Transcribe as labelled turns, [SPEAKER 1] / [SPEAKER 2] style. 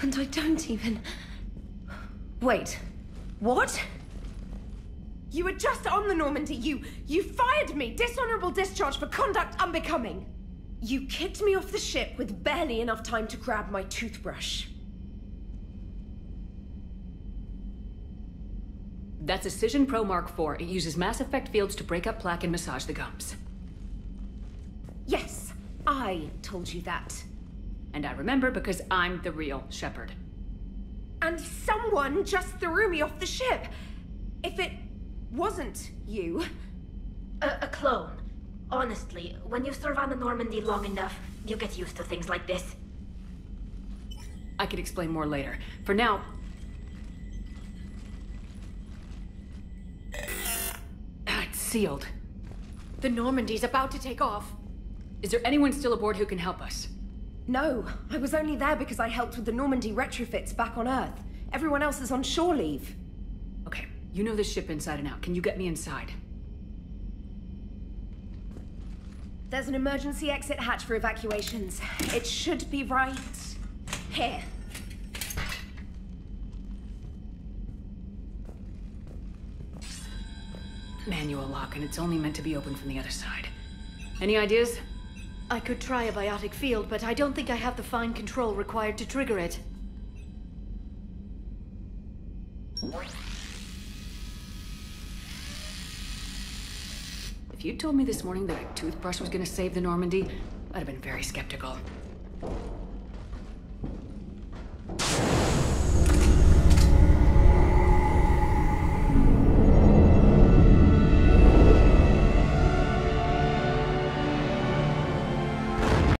[SPEAKER 1] And I don't even... Wait. What?
[SPEAKER 2] You were just on the Normandy. You... you fired me. Dishonorable discharge for conduct unbecoming. You kicked me off the ship with barely enough time to grab my toothbrush.
[SPEAKER 3] That's a Cision Pro Mark IV. It uses mass effect fields to break up plaque and massage the gums.
[SPEAKER 2] Yes, I told you that.
[SPEAKER 3] And I remember because I'm the real Shepard.
[SPEAKER 2] And someone just threw me off the ship. If it wasn't you...
[SPEAKER 4] A, a clone. Honestly, when you serve on the Normandy long enough, you get used to things like this.
[SPEAKER 3] I can explain more later. For now... Ah, it's sealed.
[SPEAKER 1] The Normandy's about to take off.
[SPEAKER 3] Is there anyone still aboard who can help us?
[SPEAKER 2] No, I was only there because I helped with the Normandy retrofits back on Earth. Everyone else is on shore leave.
[SPEAKER 3] Okay, you know this ship inside and out. Can you get me inside?
[SPEAKER 2] There's an emergency exit hatch for evacuations. It should be right here.
[SPEAKER 3] Manual lock, and it's only meant to be opened from the other side. Any ideas?
[SPEAKER 1] I could try a biotic field, but I don't think I have the fine control required to trigger it.
[SPEAKER 3] If you'd told me this morning that a toothbrush was gonna save the Normandy, I'd have been very skeptical.